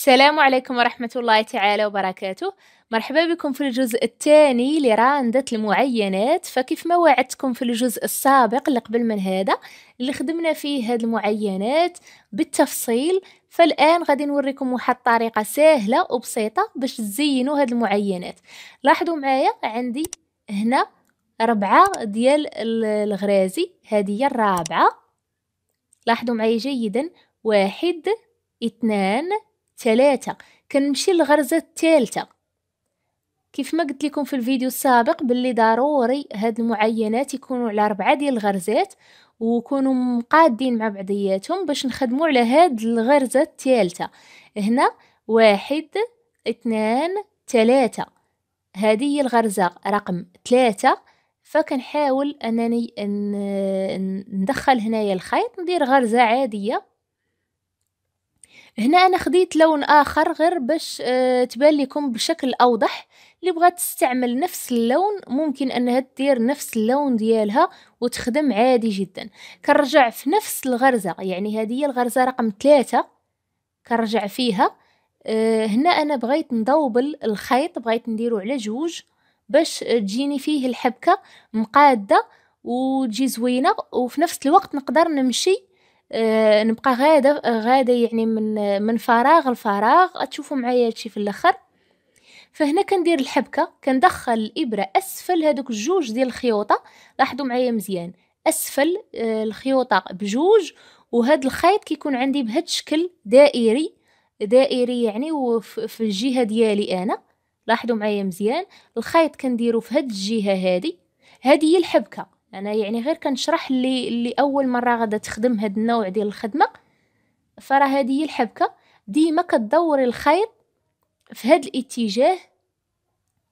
السلام عليكم ورحمة الله تعالى وبركاته. مرحبا بكم في الجزء الثاني لراندة المعينات. فكيف ما وعدتكم في الجزء السابق اللي قبل من هذا؟ اللي خدمنا فيه هاد المعينات بالتفصيل. فالآن غادي نوريكم واحد الطريقة سهلة وبسيطة باش تزينوا هاد المعينات. لاحظوا معايا؟ عندي هنا ربعة ديال الغرازي. هذه هي الرابعة. لاحظوا معايا جيدا. واحد اثنان ثلاثة كنمشي للغرزة الثالثة. كيف ما قلت لكم في الفيديو السابق باللي ضروري هاد المعينات يكونوا على ربعة ديال الغرزات ويكونوا مقادين مع بعضياتهم باش نخدموا على هاد الغرزة الثالثة. هنا واحد اثنان ثلاثة. هذه هي الغرزة رقم ثلاثة. فكنحاول أنني ندخل هنايا الخيط ندير غرزة عادية. هنا أنا خديت لون آخر غير باش آه تبان لكم بشكل أوضح. اللي بغات تستعمل نفس اللون ممكن أنها دير نفس اللون ديالها وتخدم عادي جدا. كنرجع في نفس الغرزة يعني هذه هي الغرزة رقم ثلاثة. كنرجع فيها آه هنا أنا بغيت ندوبل الخيط بغيت نديرو على جوج باش تجيني فيه الحبكة مقادة وتجي زوينة وفي نفس الوقت نقدر نمشي نبقى غادة غادة يعني من من فراغ لفراغ تشوفوا معايا هادشي في الأخر. فهنا كندير الحبكة كندخل الإبرة أسفل هادوك الجوج ديال الخيوطة. لاحظوا معايا مزيان. أسفل آه الخيوطة بجوج وهاد الخيط كيكون عندي بهاد الشكل دائري. دائري يعني وفي الجهة ديالي أنا. لاحظوا معايا مزيان. الخيط كنديرو في هاد الجهة هادي. هادي هي الحبكة. أنا يعني غير كنشرح اللي اللي أول مرة غادا تخدم هاد النوع ديال الخدمة فراه هذه هي الحبكة. ديما كدوري الخيط في هاد الاتجاه.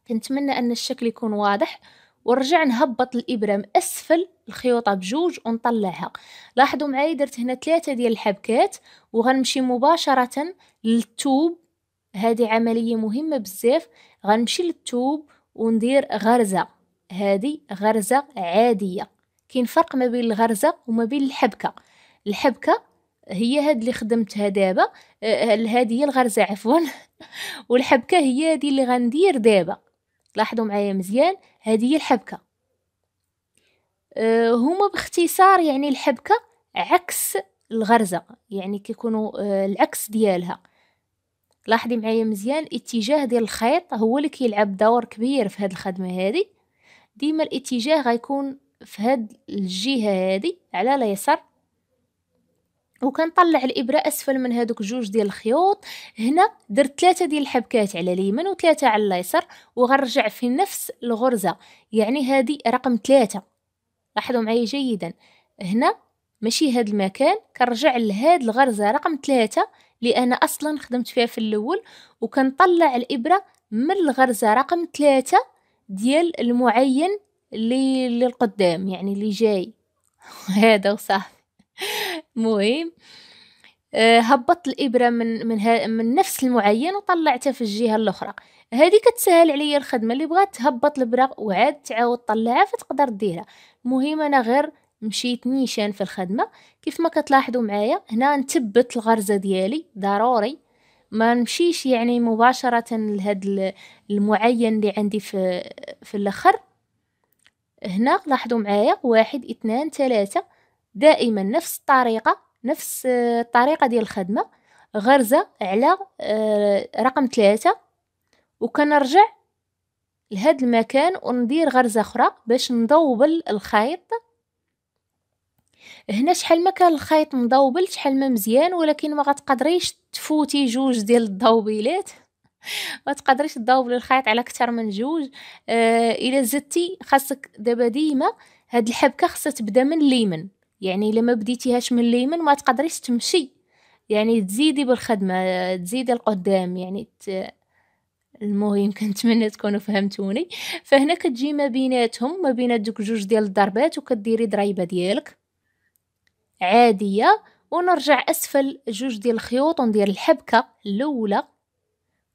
كنتمنى أن الشكل يكون واضح. ونرجع نهبط الابره من أسفل الخيوطة بجوج ونطلعها. لاحظوا معايا درت هنا ثلاثة ديال الحبكات. وغنمشي مباشرة للتوب. هذه عملية مهمة بزاف. غنمشي للتوب وندير غرزة. هذه غرزة عادية. كاين فرق ما بين الغرزة وما بين الحبكة. الحبكة هي هاد اللي خدمتها دابا. آه، هذه هي الغرزة عفوا. والحبكة هي هذه اللي غندير دابا. لاحظوا معايا مزيان؟ هذه هي الحبكة. أه هما باختصار يعني الحبكة عكس الغرزة يعني كيكونوا أه العكس ديالها. لاحظي معايا مزيان؟ الاتجاه ديال الخيط هو اللي كيلعب دور كبير في هاد الخدمة هذه ديما الاتجاه غيكون في هاد الجهة هادي على اليسار وكنطلع الابره أسفل من هادوك جوج ديال الخيوط. هنا درت ثلاثة ديال الحبكات على اليمين وثلاثة على اليسار وغنرجع في نفس الغرزة. يعني هذه رقم ثلاثة. لاحظوا معايا جيدا. هنا ماشي هاد المكان كنرجع لهاد الغرزة رقم ثلاثة اللي أنا أصلا خدمت فيها في الأول. وكنطلع الابره من الغرزة رقم ثلاثة ديال المعين اللي للقدام يعني اللي جاي. هذا وصافي. مهم. آه، هبطت الإبرة من من من نفس المعين وطلعتها في الجهة الأخرى. هذه كتسهل عليا الخدمة. اللي بغات تهبط البرا وعاد تعاود طلعها فتقدر ديرها. المهم أنا غير مشيت نيشان في الخدمة. كيف ما كتلاحظوا معايا هنا نثبت الغرزة ديالي ضروري. ما نمشيش يعني مباشرة لهاد المعين اللي عندي في في الأخر. هنا لاحظوا معايا واحد اثنان ثلاثة. دائما نفس الطريقة نفس الطريقة ديال الخدمة. غرزة على آه، رقم ثلاثة. وكنرجع لهاد المكان وندير غرزة أخرى باش نضوبل الخيط. هنا شحال ما كان الخيط مضوبل شحال ما مزيان ولكن ما غتقدريش تفوتي جوج ديال الضوبيلات ما تقدريش تضوبلي الخيط على أكثر من جوج. آه إلا زدتي خاصك دابا ديما هاد الحبكة خاصها تبدا من اليمين يعني إلا ما بديتيهاش من اليمين ما تقدريش تمشي. يعني تزيدي بالخدمة تزيدي القدام يعني ت... المهم كنتمنى تكونوا فهمتوني. فهنا كتجي ما بيناتهم ما بين دوك جوج ديال الضربات وكديري ضريبة ديالك. عادية ونرجع أسفل جوج ديال الخيوط وندير الحبكة الأولى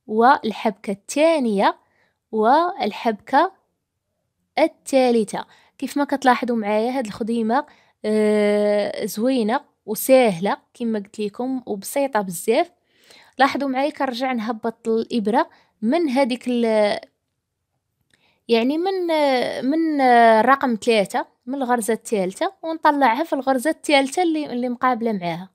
والحبكة الثانية والحبكة الثالثة. كيف ما كتلاحظوا معايا هاد الخديمة آه زوينة وسهلة كما قلت لكم وبسيطة بزاف. لاحظوا معايا كنرجع نهبط الإبرة من هذيك يعني من من رقم ثلاثة من الغرزة الثالثة ونطلعها في الغرزة الثالثة اللي اللي مقابلة معاها.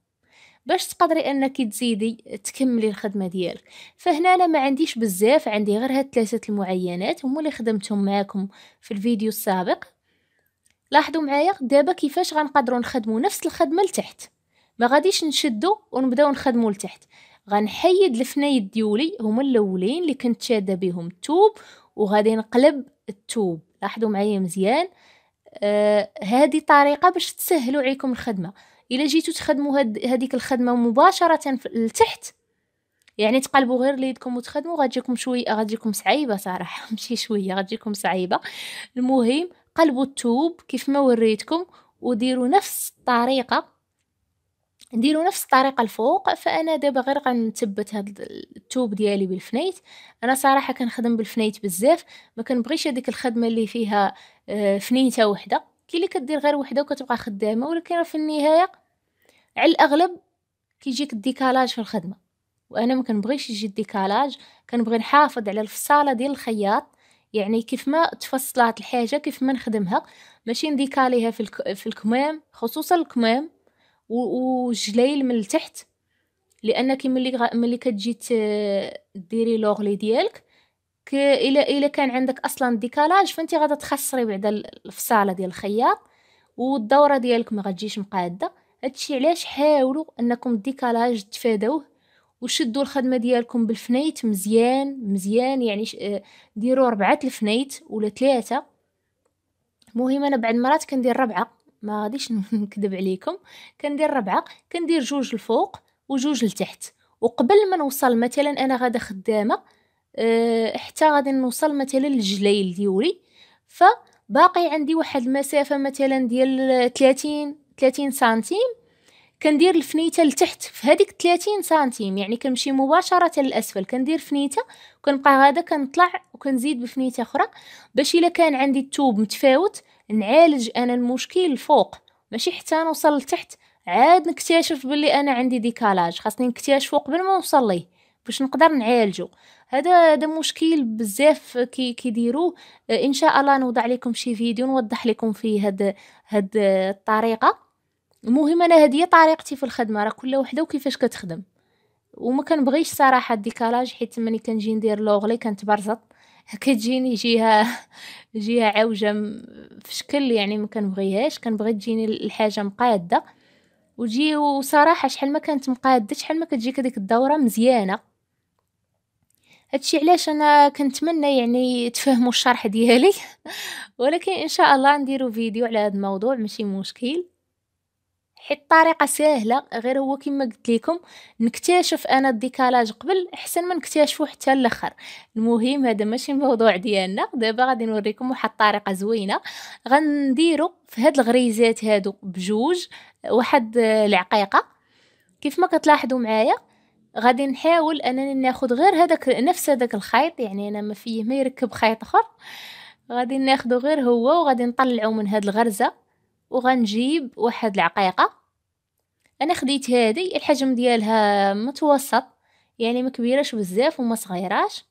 باش تقدري أنك تزيدي تكملي الخدمة ديالك. فهنا أنا ما عنديش بزاف عندي غير هاد ثلاثة المعينات هما اللي خدمتهم معاكم في الفيديو السابق. لاحظوا معايا دابا كيفاش غنقدروا نخدموا نفس الخدمة لتحت. ما غاديش نشدو ونبداو نخدموا لتحت. غنحيد الفنايد ديولي هما الأولين اللي كنت شاده بهم التوب وغادي نقلب التوب. لاحظوا معايا مزيان. آه هذه طريقه باش تسهلوا عليكم الخدمة. إلا جيتو تخدموا هذيك الخدمة مباشرة لتحت يعني تقلبوا غير ليدكم وتخدموا غتجيكم شوية غتجيكم صعيبة صراحة. ماشي شوية غتجيكم صعيبة. المهم قلبوا التوب كيف ما وريتكم وديروا نفس الطريقة نديرو نفس الطريقة الفوق فأنا دابا غير غنثبت هاد التوب ديالي بالفنيد. أنا صراحة كنخدم بالفنيد بزاف ما كنبغيش هذيك الخدمة اللي فيها آه، فنيدة وحدة. كي اللي كدير غير وحدة وكتبقى خدامة ولكن في النهاية على الأغلب كيجيك ال décalage في الخدمة. وأنا ما كنبغيش يجي ال décalage كنبغي نحافظ على الفصالة ديال الخياط. يعني كيف ما تفصلات الحاجة كيف ما نخدمها ماشي نديكاليها في في الكمام خصوصا الكمام. وجليل من التحت لأنك ملي ملي كتجي ديري لوغلي ديالك ك الا إلا كان عندك أصلا ديكالاج فانت غادا تخسري بعد الفصالة ديال الخياط والدورة ديالك ما غتجيش مقادة. هادشي علاش حاولوا أنكم الديكالاج تفادوه وشدوا الخدمة ديالكم بالفنيت مزيان مزيان يعني ديروا ربعة الفنيت ولا ثلاثة. المهم أنا بعد مرات كندير ربعة. ما غاديش نكذب عليكم. كندير ربعة كندير جوج الفوق وجوج لتحت. وقبل ما نوصل مثلا أنا غادا خدامة أه حتى غادي نوصل مثلا للجليل ديولي فباقي عندي واحد المسافة مثلا ديال 30 30 سنتيم. كندير الفنيدة لتحت في هذيك 30 سنتيم يعني كنمشي مباشرة للأسفل كندير فنيدة وكنبقى غادا كنطلع وكنزيد بفنيدة أخرى باش إلا كان عندي التوب متفاوت نعالج أنا المشكل الفوق ماشي حتى نوصل لتحت عاد نكتشف باللي أنا عندي décalage خاصني نكتشفو قبل ما نوصل ليه باش نقدر نعالجو. هذا هذا مشكل بزاف كي كيديروه إن شاء الله نوضع لكم شي فيديو نوضح لكم فيه هاد هاد الطريقة. المهم أنا هذه طريقتي في الخدمة راه كل وحدة وكيفاش كتخدم. وما كنبغيش صراحة الديكالاج حيت ملي كنجي ندير لوغلي كنتبرزط. كتجيني جهة جهة عوجة في شكل يعني ما كنبغيهاش. كنبغي تجيني الحاجة مقادة. وتجي وصراحة شحال ما كانت مقادة شحال ما كتجيك هذيك الدورة مزيانة. هادشي علاش أنا كنتمنى يعني تفهموا الشرح ديالي. ولكن إن شاء الله نديرو فيديو على هذا الموضوع ماشي مشكل. حيت الطريقة ساهلة غير هو كما قلت لكم نكتشف أنا الديكالاج قبل أحسن ما نكتشفو حتى الآخر. المهم هذا ماشي الموضوع ديالنا دابا غادي نوريكم واحد الطريقة زوينة. غنديرو في هاد الغريزات هادو بجوج واحد العقيقة. كيف ما كتلاحظوا معايا غادي نحاول أنني ناخذ غير هذاك نفس هذاك الخيط يعني أنا ما فيه ما يركب خيط أخر. غادي ناخذه غير هو وغادي نطلعو من هاد الغرزة. وغنجيب واحد العقيقة. أنا خديت هذه الحجم ديالها متوسط يعني ما كبيراش بزاف وما صغيراش.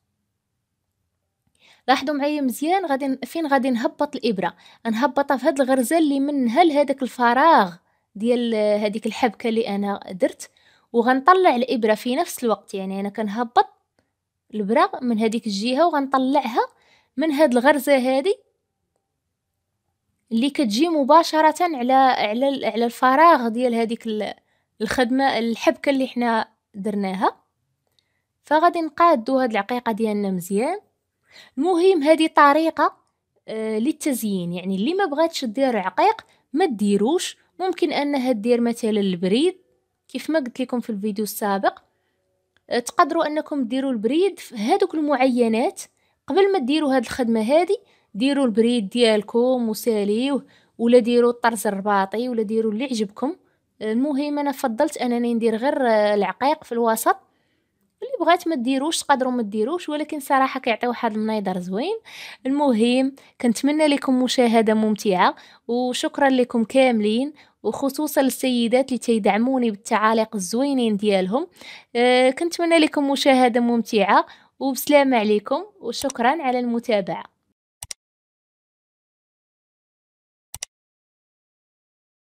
لاحظوا معايا مزيان غادي فين غادي نهبط الإبرة؟ نهبطها في هاد الغرزة اللي منها لهداك الفراغ ديال هذيك الحبكة اللي أنا درت وغنطلع الإبرة في نفس الوقت. يعني أنا كنهبط الابره من هذيك الجهة وغنطلعها من هاد الغرزة هذه اللي كتجي مباشرة على على على الفراغ ديال هذيك الخدمة الحبكة اللي حنا درناها. فغادي نقادو هاد العقيقة ديالنا مزيان. المهم هذه طريقة آه للتزيين. يعني اللي ما بغاتش دير عقيق ما ديروش. ممكن أنها دير مثلا البريد. كيف ما قلت لكم في الفيديو السابق آه تقدروا أنكم ديروا البريد في هذوك المعينات. قبل ما ديروا هاد الخدمة هذه ديروا البريد ديالكم وساليوه ولا ديروا الطرز الرباطي ولا ديروا اللي عجبكم. المهم أنا فضلت أنني ندير غير العقيق في الوسط. اللي بغات ما ديروش تقدروا ما ديروش ولكن صراحة كيعطي واحد المنيضر زوين. المهم كنتمنى لكم مشاهدة ممتعة وشكرا لكم كاملين وخصوصًا للسيدات اللي تيدعموني بالتعاليق الزوينين ديالهم، كنتمنى لكم مشاهدة ممتعة وبسلامة عليكم وشكرًا على المتابعة.